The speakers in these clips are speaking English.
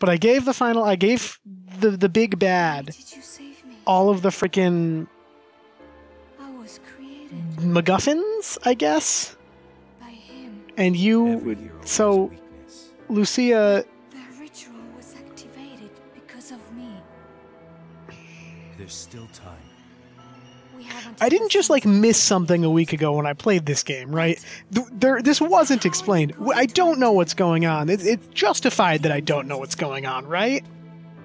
But I gave the final. I gave the the big bad Did you save me? all of the freaking I was created MacGuffins, I guess. by him. And you, hero has a so. Lucia, The ritual was activated because of me. There's still time. I didn't just like miss something a week ago when I played this game, right? There, this wasn't explained. I don't know what's going on. It, it's justified that I don't know what's going on, right?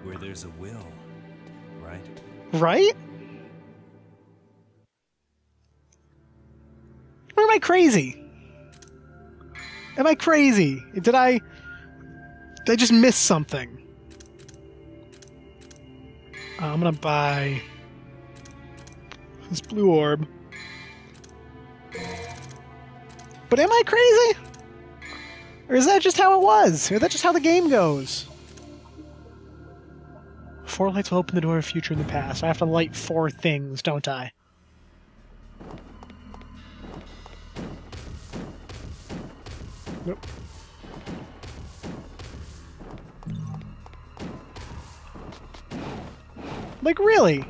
Where there's a will, right? Right? Or am I crazy? Am I crazy? Did I did I just miss something? Uh, I'm gonna buy this blue orb. But am I crazy? Or is that just how it was? Or is that just how the game goes? Four lights will open the door of future and the past. I have to light four things, don't I? Nope. Like, really?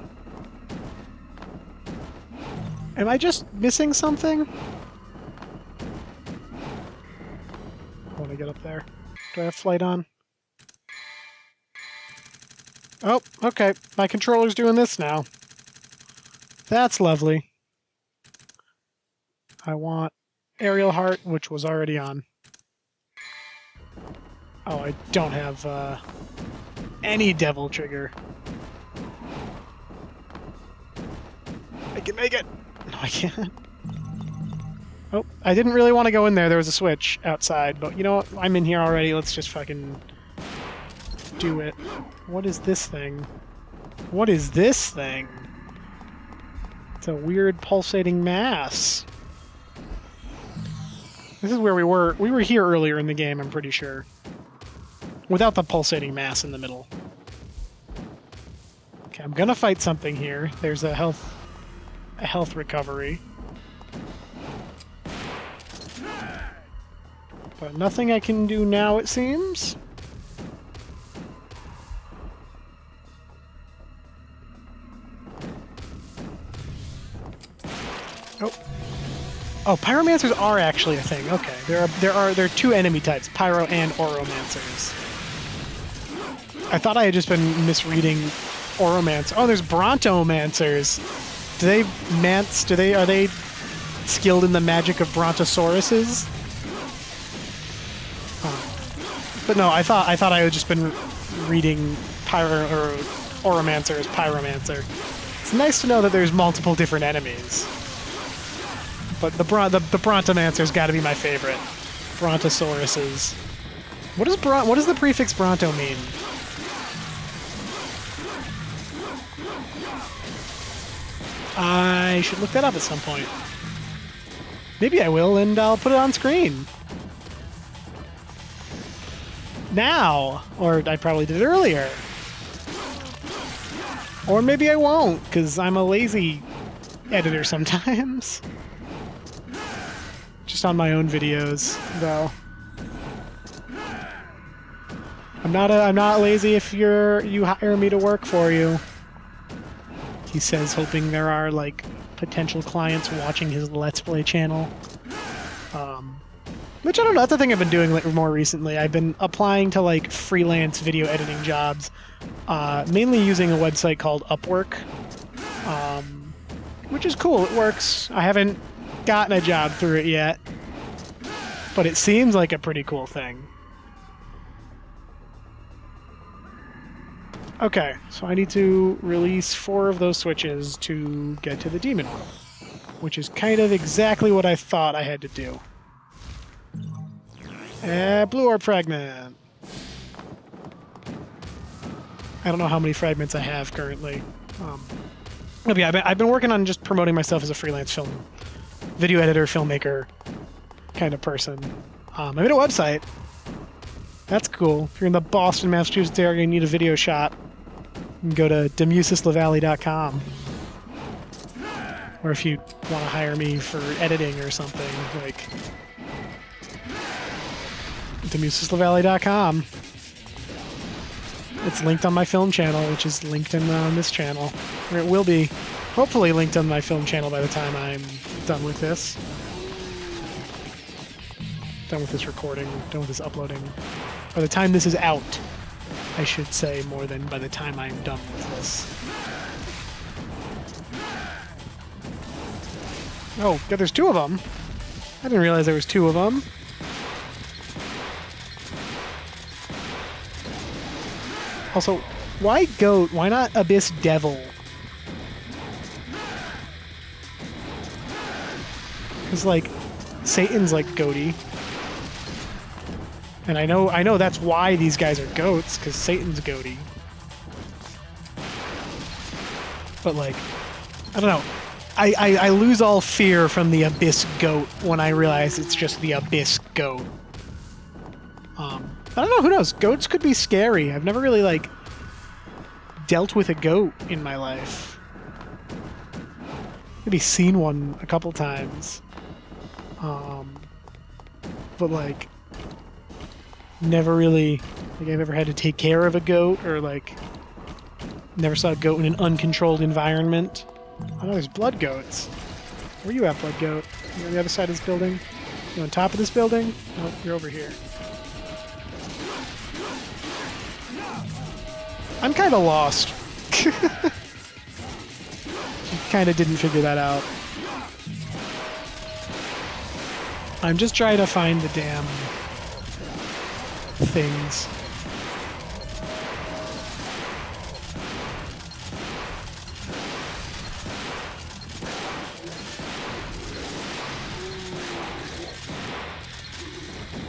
Am I just missing something? I want to get up there. Do I have flight on? Oh, okay. My controller's doing this now. That's lovely. I want aerial heart, which was already on. Oh, I don't have uh, any devil trigger. I can make it. No, I can't. Oh, I didn't really want to go in there. There was a switch outside, but you know what? I'm in here already. Let's just fucking do it. What is this thing? What is this thing? It's a weird pulsating mass. This is where we were. We were here earlier in the game, I'm pretty sure. Without the pulsating mass in the middle. Okay, I'm gonna fight something here. There's a health health recovery. But nothing I can do now, it seems. Oh. Oh, pyromancers are actually a thing. Okay, there are there are there are two enemy types, pyro and oromancers. I thought I had just been misreading oromancer. Oh, there's brontomancers. Do they mance? Do they are they skilled in the magic of brontosauruses? Huh. But no, I thought I thought I had just been reading pyro or oromancer as pyromancer. It's nice to know that there's multiple different enemies. But the bron- the, the brontomancer's got to be my favorite. Brontosauruses. What does bron- What does the prefix bronto mean? I should look that up at some point. Maybe I will, and I'll put it on screen. Now! Or I probably did it earlier. Or maybe I won't, because I'm a lazy editor sometimes. Just on my own videos, though. I'm not a, I'm not lazy if you're you hire me to work for you. He says, hoping there are like potential clients watching his Let's Play channel. Um, which I don't know. That's the thing I've been doing like, more recently. I've been applying to like freelance video editing jobs, uh, mainly using a website called Upwork, um, which is cool. It works. I haven't gotten a job through it yet, but it seems like a pretty cool thing. Okay, so I need to release four of those switches to get to the demon world, which is kind of exactly what I thought I had to do. Uh, blue orb fragment. I don't know how many fragments I have currently. Um, but yeah, I've been, working on just promoting myself as a freelance film, video editor, filmmaker, kind of person. Um, I made a website. That's cool. If you're in the Boston, Massachusetts area you need a video shot, go to demusisleveillee.com. Or if you want to hire me for editing or something, like demusisleveillee.com. It's linked on my film channel, which is linked in uh, this channel. Or it will be, hopefully, linked on my film channel by the time I'm done with this. Done with this recording, done with this uploading. By the time this is out, I should say more than by the time I'm done with this. Oh, yeah, there's two of them. I didn't realize there was two of them. Also, why goat? Why not Abyss Devil? Because like, Satan's like goaty, and I know I know that's why these guys are goats because Satan's goaty. But like, I don't know. I, I, I lose all fear from the Abyss Goat when I realize it's just the Abyss Goat. Um, I don't know. Who knows? Goats could be scary. I've never really like dealt with a goat in my life. Maybe seen one a couple times. Um, but like, never really like I've ever had to take care of a goat or like never saw a goat in an uncontrolled environment. Oh, there's blood goats. Where you at, blood goat? You on the other side of this building? You on top of this building? Nope, you're over here. I'm kind of lost. kind of didn't figure that out. I'm just trying to find the damn things.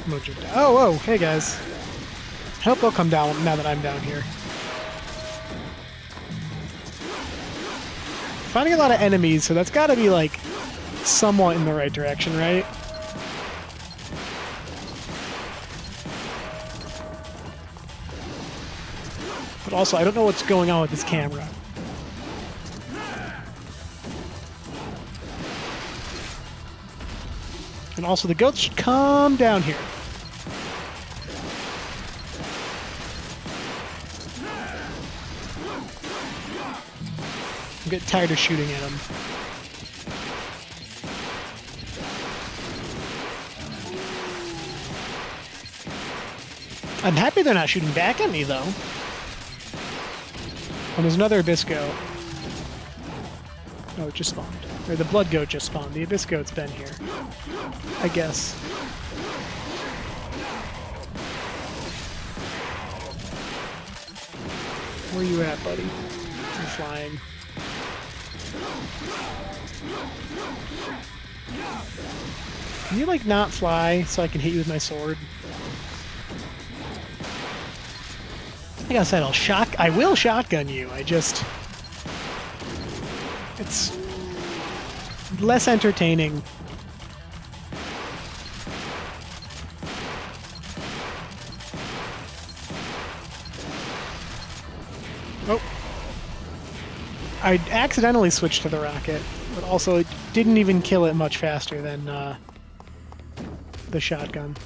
Mojo. Oh, whoa, hey guys. Hope they'll come down now that I'm down here. Finding a lot of enemies, so that's got to be like somewhat in the right direction, right? Also, I don't know what's going on with this camera. And also, the goats should come down here. I'm getting tired of shooting at them. I'm happy they're not shooting back at me, though. And there's another Abyss goat. Oh, it just spawned. Or the Blood Goat just spawned. The Abyss Goat's been here. I guess. Where you at, buddy? You're flying. Can you, like, not fly so I can hit you with my sword? I said, I'll shock. I will shotgun you. I just. It's less entertaining. Oh. I accidentally switched to the rocket, but also it didn't even kill it much faster than uh, the shotgun.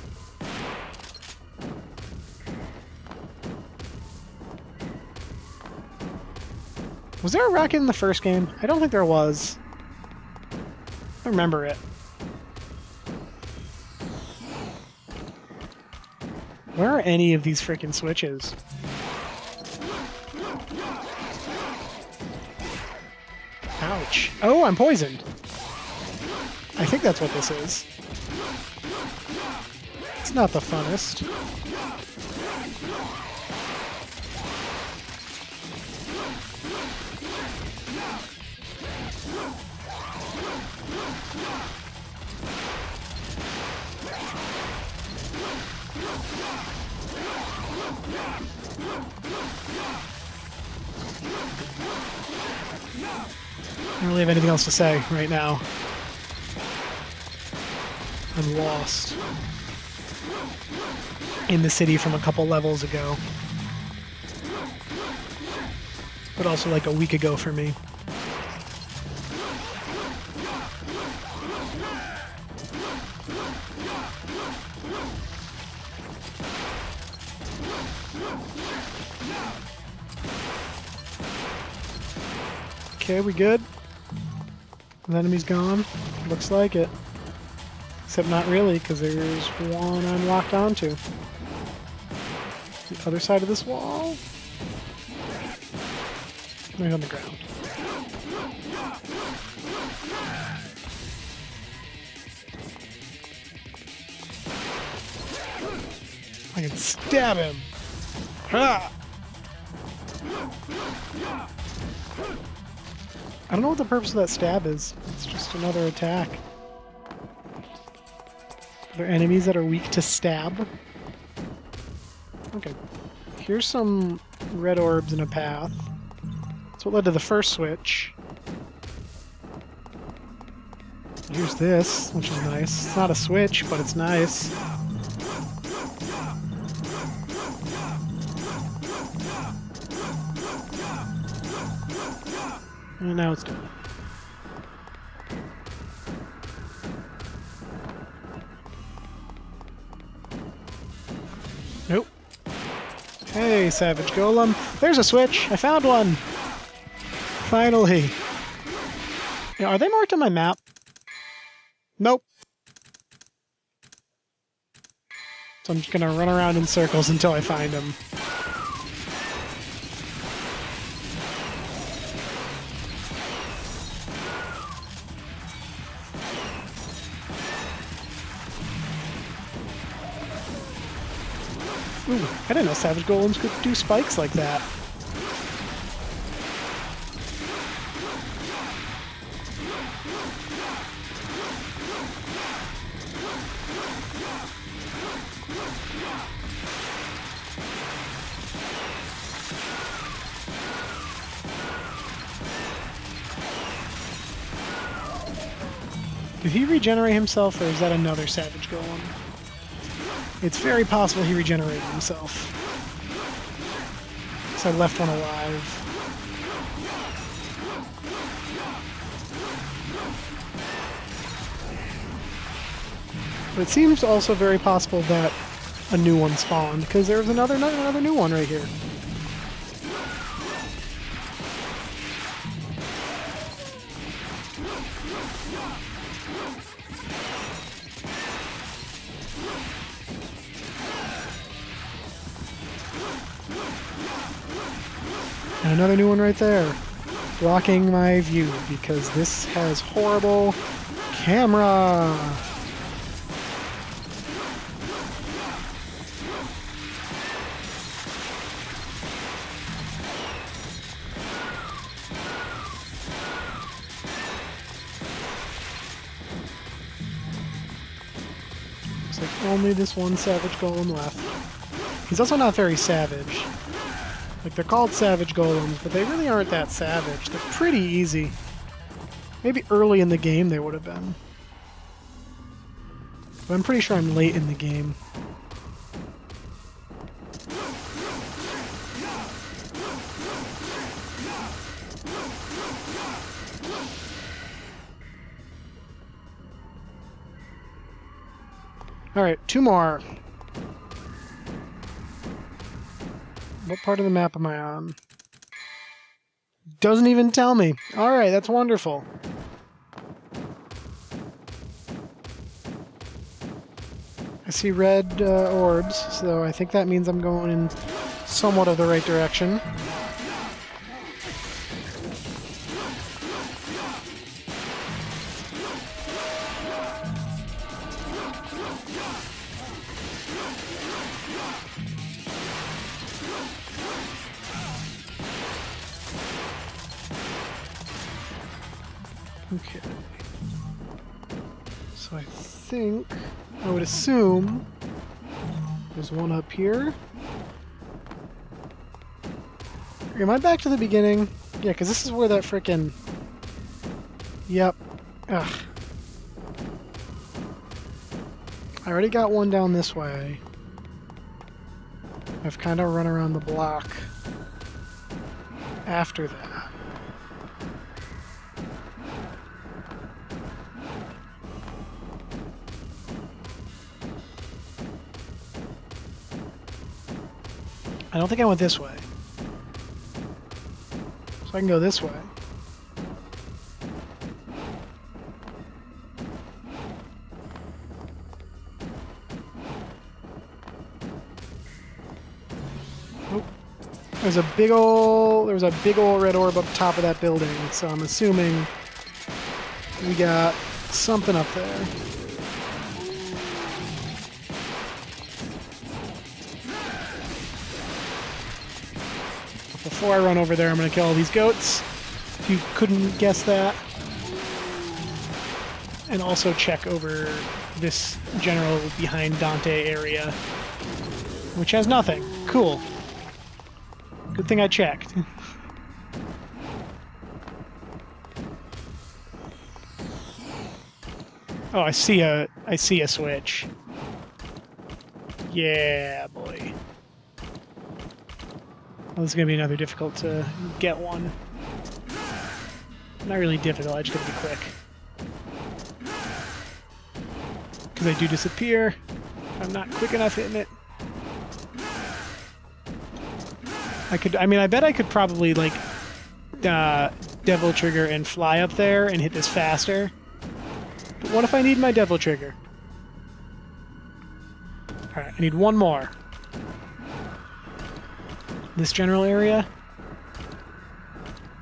Was there a rocket in the first game? I don't think there was. I remember it. Where are any of these freaking switches? Ouch. Oh, I'm poisoned. I think that's what this is. It's not the funnest. really have anything else to say right now. I'm lost in the city from a couple levels ago. But also like a week ago for me. Okay, we good? Enemy's gone? Looks like it. Except not really, because there's one I'm locked onto. The other side of this wall? Right on the ground. I can stab him! Ha! I don't know what the purpose of that stab is. It's just another attack. Are there enemies that are weak to stab? Okay. Here's some red orbs in a path. That's what led to the first switch. Here's this, which is nice. It's not a switch, but it's nice. And now it's done. Nope. Hey, Savage Golem. There's a switch. I found one. Finally. Yeah, are they marked on my map? Nope. So I'm just gonna run around in circles until I find them. Savage Golems could do spikes like that. Did he regenerate himself, or is that another Savage Golem? It's very possible he regenerated himself. I left one alive. But it seems also very possible that a new one spawned, because there's another another new one right here. Another new one right there. Blocking my view because this has horrible camera. Looks like only this one savage golem left. He's also not very savage. Like, they're called Savage Golems, but they really aren't that savage. They're pretty easy. Maybe early in the game they would have been. But I'm pretty sure I'm late in the game. Alright, two more. What part of the map am I on? Doesn't even tell me. Alright, that's wonderful. I see red uh, orbs, so I think that means I'm going in somewhat of the right direction. Assume, there's one up here. Am I back to the beginning? Yeah, because this is where that frickin'... Yep. Ugh. I already got one down this way. I've kind of run around the block after that. I don't think I went this way. So I can go this way. Oh, there's a big ol' there's a big old red orb up top of that building, so I'm assuming we got something up there. Before I run over there, I'm gonna kill all these goats. If you couldn't guess that. And also check over this general behind Dante area, which has nothing. Cool. Good thing I checked. oh, I see a I see a switch. Yeah, boy. Well, this is gonna be another difficult to get one. Not really difficult. I just gotta be quick. Because I do disappear. I'm not quick enough hitting it. I could. I mean, I bet I could probably like uh, devil trigger and fly up there and hit this faster. But what if I need my devil trigger? All right, I need one more. This general area.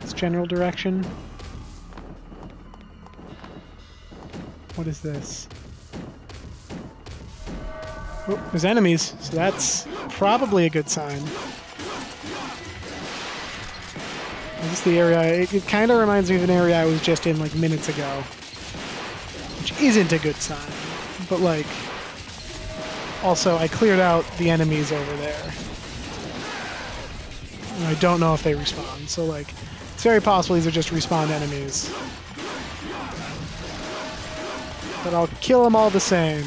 This general direction. What is this? Oh, there's enemies, so that's probably a good sign. This is the area. It, it kind of reminds me of an area I was just in like minutes ago, which isn't a good sign. But like, also I cleared out the enemies over there. And I don't know if they respawn, so like, it's very possible these are just respawned enemies. But I'll kill them all the same.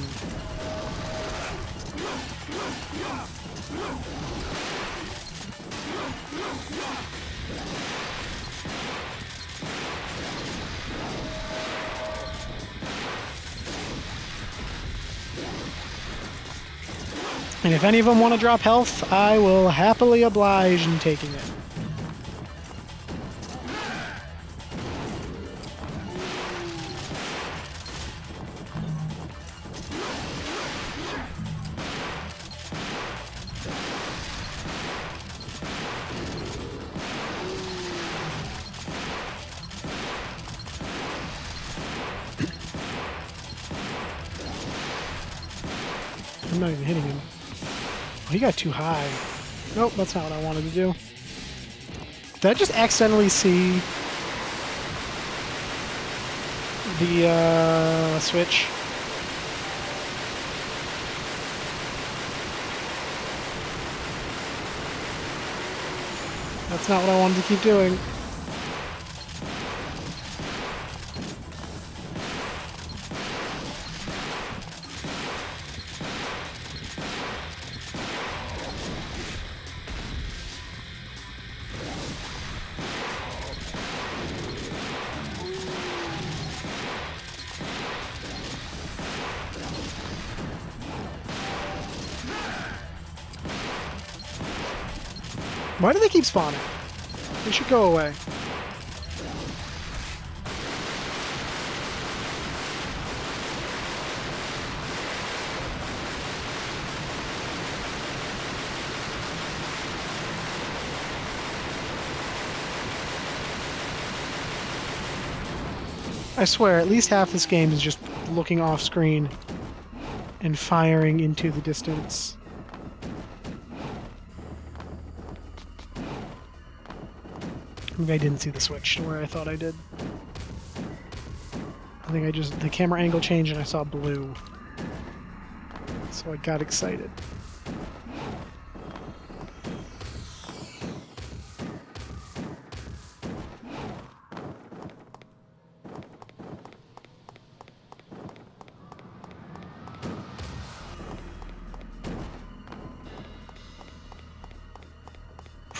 And if any of them want to drop health, I will happily oblige in taking it. I'm not even hitting him. He got too high. Nope, that's not what I wanted to do. Did I just accidentally see the uh, switch? That's not what I wanted to keep doing. Why do they keep spawning? They should go away. I swear, at least half this game is just looking off screen and firing into the distance. Maybe I didn't see the switch to where I thought I did. I think I just, the camera angle changed and I saw blue. So I got excited.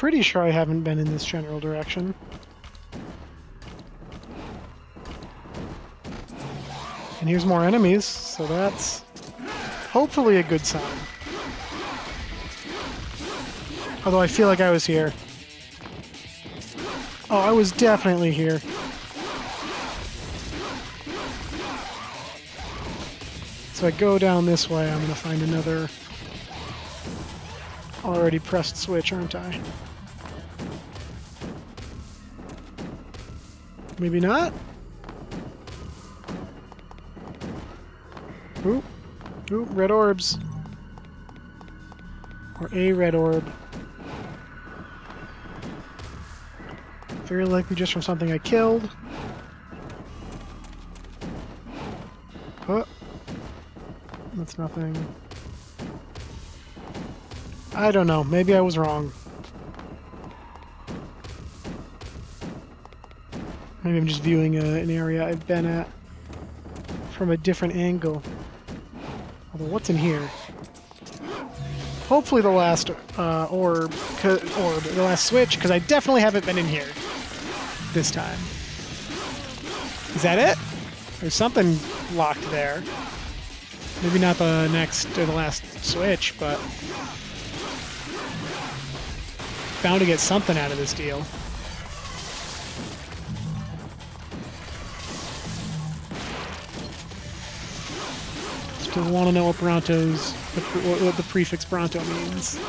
Pretty sure I haven't been in this general direction. And here's more enemies, so that's hopefully a good sign. Although I feel like I was here. Oh, I was definitely here. So I go down this way, I'm gonna find another already pressed switch, aren't I? Maybe not? Ooh. Ooh, red orbs. Or a red orb. Very likely just from something I killed. Oh. That's nothing. I don't know. Maybe I was wrong. Maybe I'm just viewing a, an area I've been at from a different angle. Although, what's in here? Hopefully the last uh, orb, orb, the last switch, because I definitely haven't been in here this time. Is that it? There's something locked there. Maybe not the next or the last switch, but bound to get something out of this deal. Still want to know what Bronto's, what, what the prefix Bronto means.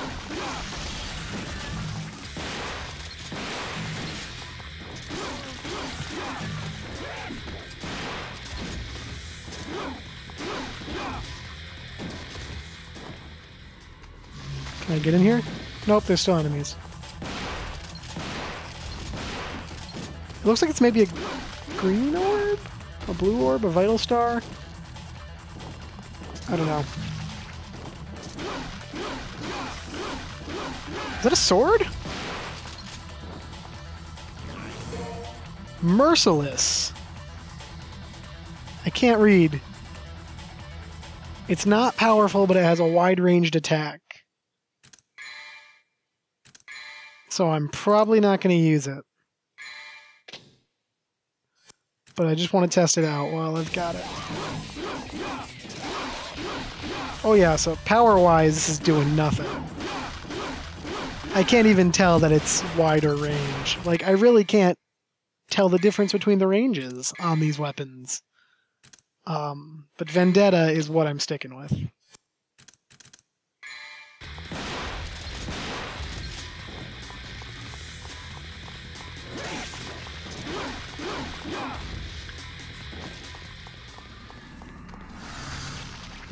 Can I get in here? Nope, there's still enemies. It looks like it's maybe a green orb? A blue orb? A vital star? I don't know. Is that a sword? Merciless. I can't read. It's not powerful, but it has a wide-ranged attack. So I'm probably not going to use it. But I just want to test it out while I've got it. Oh yeah, so power-wise, this is doing nothing. I can't even tell that it's wider range. Like, I really can't tell the difference between the ranges on these weapons. Um, but Vendetta is what I'm sticking with.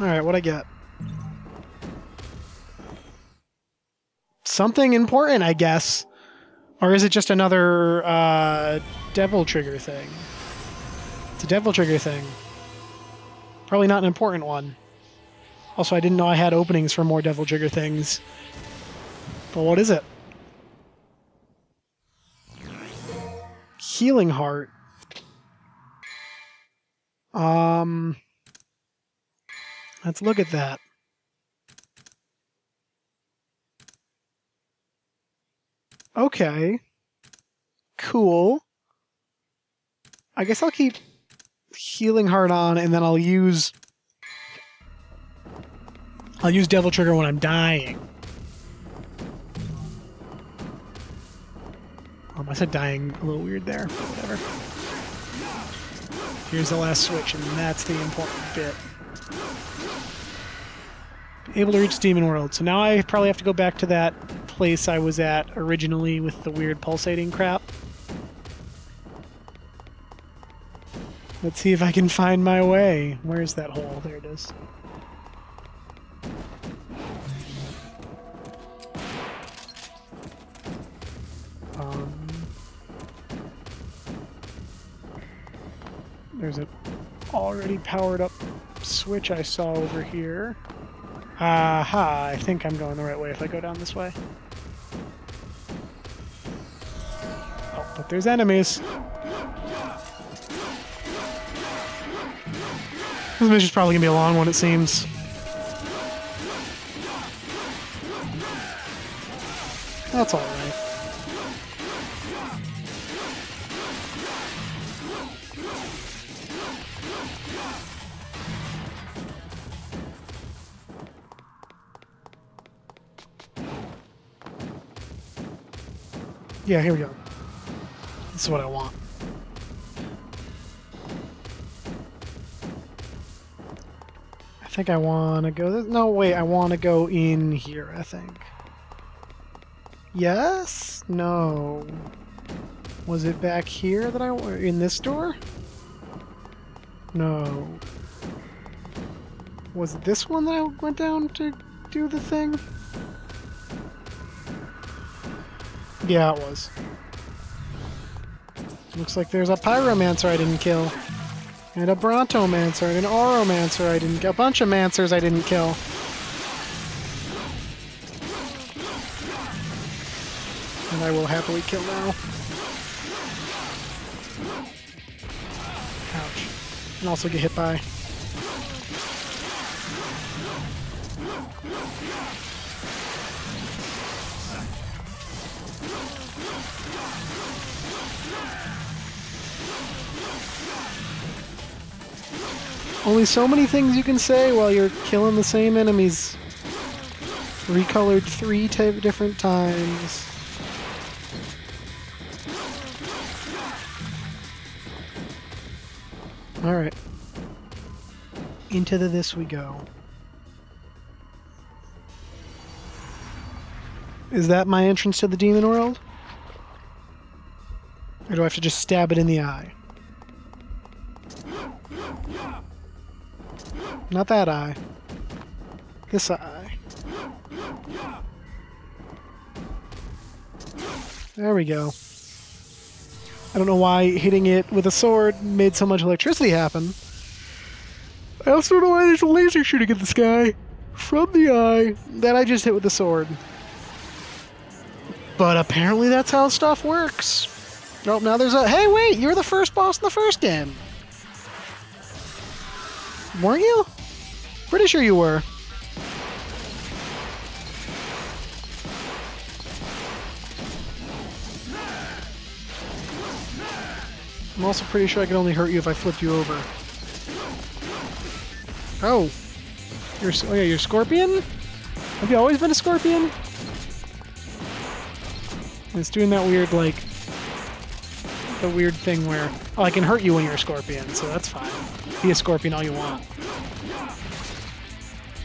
Alright, what I get? Something important, I guess. Or is it just another uh, devil trigger thing? It's a devil trigger thing. Probably not an important one. Also, I didn't know I had openings for more devil trigger things. But what is it? Healing heart. Um, let's look at that. Okay. Cool. I guess I'll keep healing heart on and then I'll use I'll use devil trigger when I'm dying. Um, I said dying a little weird there, whatever. Here's the last switch, and that's the important bit. Able to reach Demon World. So now I probably have to go back to that place I was at originally with the weird pulsating crap. Let's see if I can find my way. Where's that hole? There it is. Um, there's an already powered up switch I saw over here. Aha, I think I'm going the right way if I go down this way. There's enemies. This mission's probably gonna be a long one, it seems. That's alright. Yeah, here we go. What I want. I think I want to go... No, wait, I want to go in here, I think. Yes? No. Was it back here that I in this door? No. Was this one that I went down to do the thing? Yeah, it was. Looks like there's a pyromancer I didn't kill. And a brontomancer and an oromancer I didn't. A bunch of mancers I didn't kill. And I will happily kill now. Ouch. And also get hit by. Only so many things you can say while you're killing the same enemies. Recolored three different times. Alright. Into the this we go. Is that my entrance to the demon world? Or do I have to just stab it in the eye? Not that eye. This eye. There we go. I don't know why hitting it with a sword made so much electricity happen. I also don't know why there's a laser shooting at this guy from the eye that I just hit with the sword. But apparently that's how stuff works. Oh, now there's a. Hey, wait! You're the first boss in the first game. Weren't you? Pretty sure you were. I'm also pretty sure I can only hurt you if I flipped you over. Oh. You're, oh yeah, you're a scorpion? Have you always been a scorpion? It's doing that weird, like, the weird thing where, oh, I can hurt you when you're a scorpion, so that's fine. Be a scorpion all you want.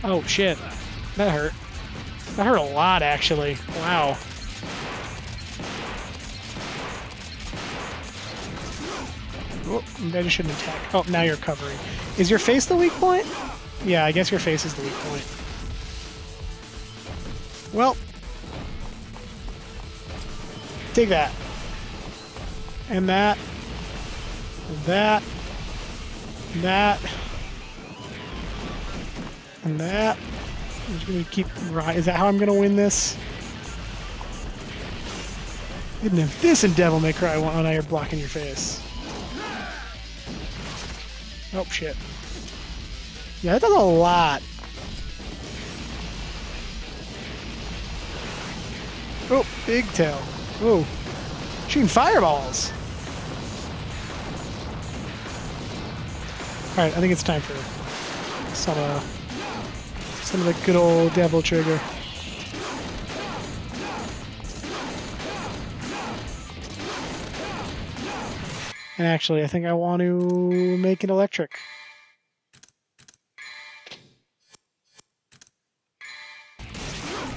Oh, shit. That hurt. That hurt a lot, actually. Wow. Oh, I just shouldn't attack. Oh, now you're covering. Is your face the weak point? Yeah, I guess your face is the weak point. Well. Take that. And that. That. That. And that. I'm just gonna keep right. Is that how I'm gonna win this? Didn't have this in Devil May Cry when I are blocking your face. Oh shit. Yeah, that does a lot. Oh, big tail. Oh, shooting fireballs. All right, I think it's time for some uh, some of the good old devil trigger. And actually, I think I want to make an electric.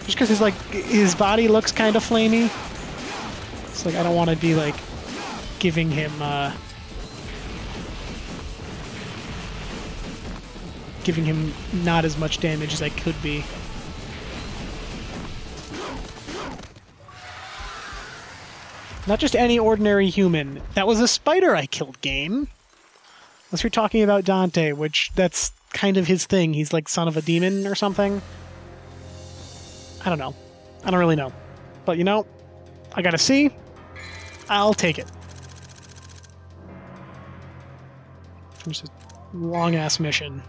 Just because his like his body looks kind of flamey. It's like I don't want to be like giving him uh, giving him not as much damage as I could be. Not just any ordinary human. That was a spider I killed, game. Unless you're talking about Dante, which that's kind of his thing. He's like son of a demon or something. I don't know. I don't really know. But you know, I gotta see. I'll take it. Finish a long ass mission.